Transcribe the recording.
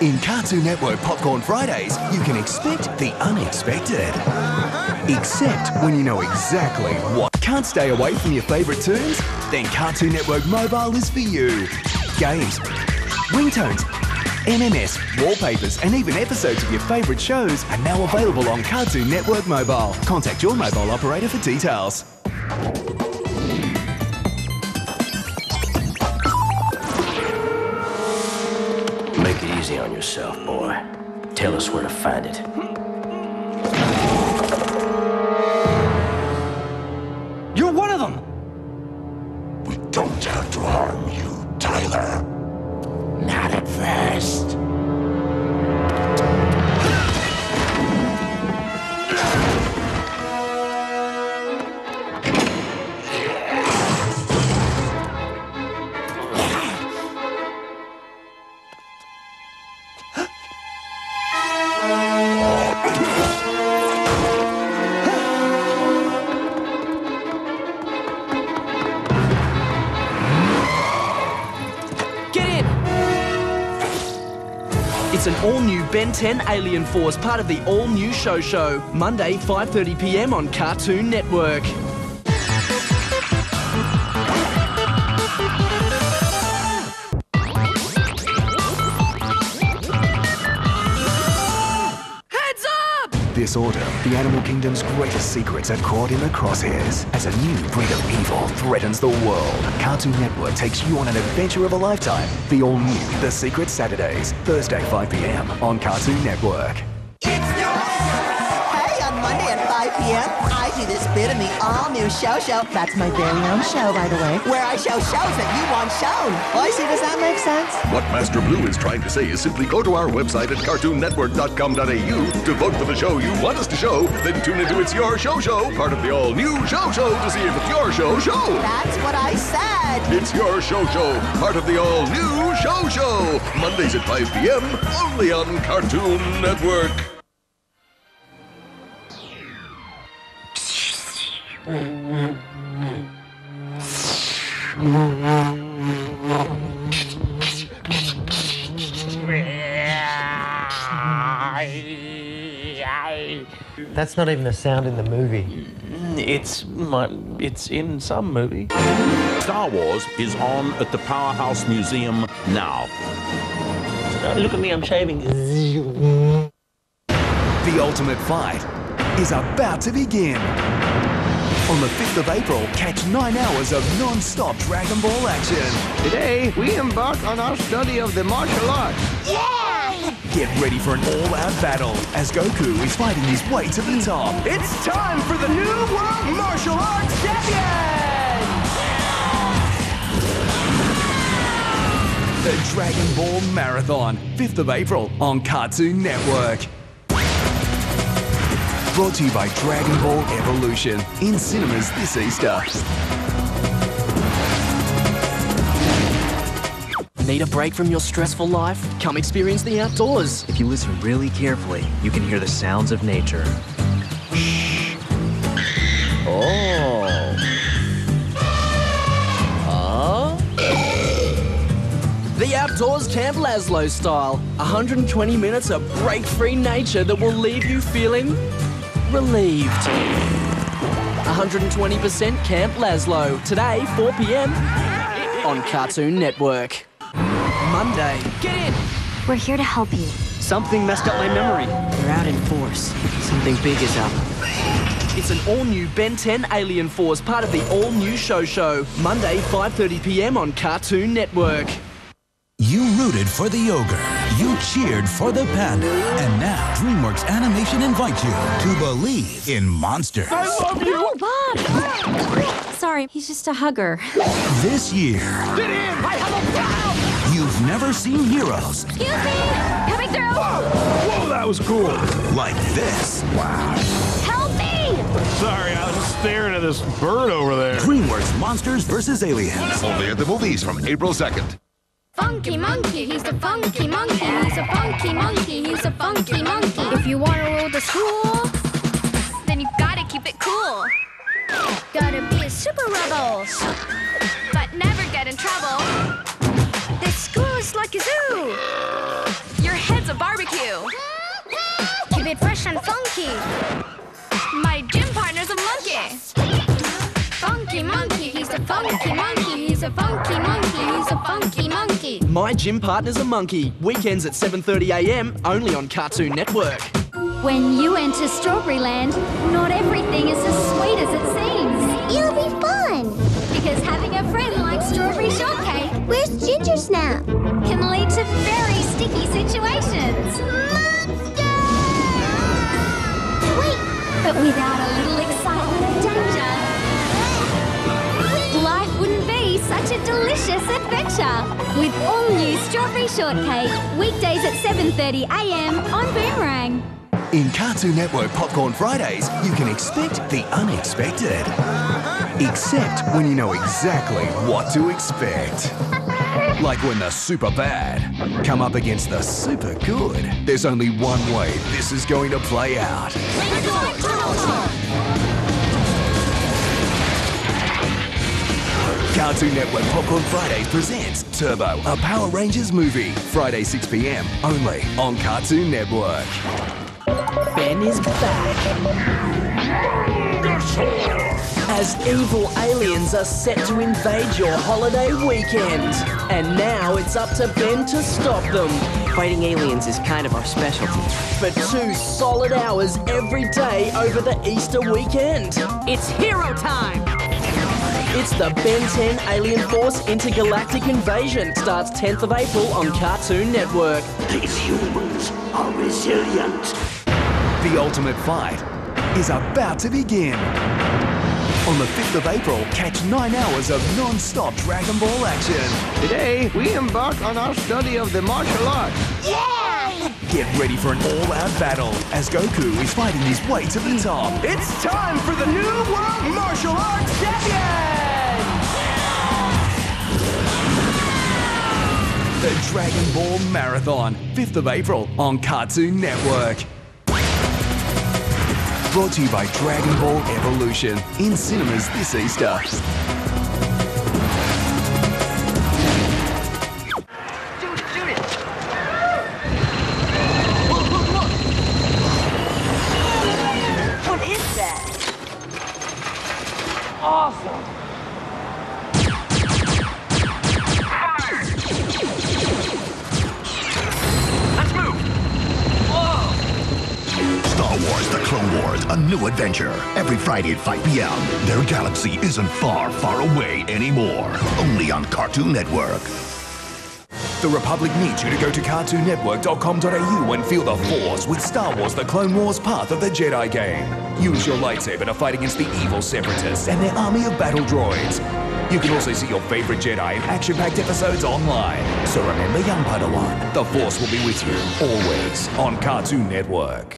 In Cartoon Network Popcorn Fridays, you can expect the unexpected. Except when you know exactly what. Can't stay away from your favourite tunes? Then Cartoon Network Mobile is for you. Games, ringtones, MMS, wallpapers, and even episodes of your favourite shows are now available on Cartoon Network Mobile. Contact your mobile operator for details. Easy on yourself, boy. Tell us where to find it. An all-new Ben 10 Alien Force, part of the all-new Show Show. Monday, 5.30pm on Cartoon Network. Up! This order, the animal kingdom's greatest secrets are caught in the crosshairs as a new breed of evil threatens the world. Cartoon Network takes you on an adventure of a lifetime. The all new The Secret Saturdays, Thursday 5 p.m. on Cartoon Network. Hey, on Monday at 5 p.m., do this bit in the all-new Show Show. That's my very own show, by the way, where I show shows that you want shown. Oh, I see, does that make sense? What Master Blue is trying to say is simply go to our website at cartoonnetwork.com.au to vote for the show you want us to show, then tune into It's Your Show Show, part of the all new Show Show, to see if it's your show show. That's what I said. It's Your Show Show, part of the all new Show Show, Mondays at 5 p.m., only on Cartoon Network. That's not even a sound in the movie. It's my, it's in some movie. Star Wars is on at the Powerhouse Museum now. Uh, look at me, I'm shaving. The ultimate fight is about to begin. On the 5th of April, catch nine hours of non-stop Dragon Ball action. Today, we embark on our study of the martial arts. Get ready for an all-out battle as Goku is fighting his way to the top. It's time for the new world martial arts champion! The Dragon Ball Marathon, 5th of April on Cartoon Network. Brought to you by Dragon Ball Evolution in cinemas this Easter. Need a break from your stressful life? Come experience the outdoors. If you listen really carefully, you can hear the sounds of nature. Oh. Huh? The Outdoors Camp Lazlo style. 120 minutes of break-free nature that will leave you feeling relieved. 120% Camp Lazlo. Today, 4 p.m. on Cartoon Network. Monday. Get in! We're here to help you. Something messed up my memory. They're out in force. Something big is up. It's an all-new Ben 10 Alien Force, part of the all-new Show Show. Monday, 5.30 p.m. on Cartoon Network. You rooted for the ogre. You cheered for the panda. And now DreamWorks Animation invites you to believe in monsters. Oh, Bob! Sorry, he's just a hugger. This year, Get in! I have a problem! you've never seen heroes Excuse me! Coming through! Whoa, that was cool! like this. Wow. Help me! Sorry, I was just staring at this bird over there. DreamWorks Monsters vs. Aliens. Only at the movies from April 2nd. Funky monkey, he's a funky monkey. He's a funky monkey, he's a funky monkey. If you want to rule the school, then you gotta keep it cool. Gotta be a super rebel, but never get in trouble. This school is like a zoo. Your head's a barbecue. Keep it fresh and funky. My gym partner's a monkey. Funky monkey, he's a funky monkey. He's a funky monkey. He's a funky monkey. My gym partner's a monkey. Weekends at 7.30am, only on Cartoon Network. When you enter Strawberry Land, not everything is as sweet as it seems. It'll be fun. Because having a friend like Strawberry Shortcake Where's Ginger Snap? Delicious adventure. With all new Strawberry Shortcake, weekdays at 7.30am on Boomerang. In Cartoon Network Popcorn Fridays, you can expect the unexpected. Except when you know exactly what to expect. Like when the super bad come up against the super good. There's only one way this is going to play out. Cartoon Network Popcorn Fridays presents Turbo, a Power Rangers movie. Friday 6 p.m. only on Cartoon Network. Ben is back. As evil aliens are set to invade your holiday weekend. And now it's up to Ben to stop them. Fighting aliens is kind of our specialty. For two solid hours every day over the Easter weekend. It's hero time! It's the Ben 10 Alien Force Intergalactic Invasion. Starts 10th of April on Cartoon Network. These humans are resilient. The ultimate fight is about to begin. On the 5th of April, catch nine hours of non-stop Dragon Ball action. Today, we embark on our study of the martial arts. Yeah! Get ready for an all-out battle as Goku is fighting his way to the top. It's time for the new World Martial Arts Champion! The Dragon Ball Marathon, 5th of April on Cartoon Network. Brought to you by Dragon Ball Evolution in cinemas this Easter. Wars The Clone Wars, a new adventure. Every Friday at 5 p.m. Their galaxy isn't far, far away anymore. Only on Cartoon Network. The Republic needs you to go to CartoonNetwork.com.au and feel the Force with Star Wars The Clone Wars Path of the Jedi game. Use your lightsaber to fight against the evil Separatists and their army of battle droids. You can also see your favorite Jedi in action-packed episodes online. So remember, young Padawan, the Force will be with you always on Cartoon Network.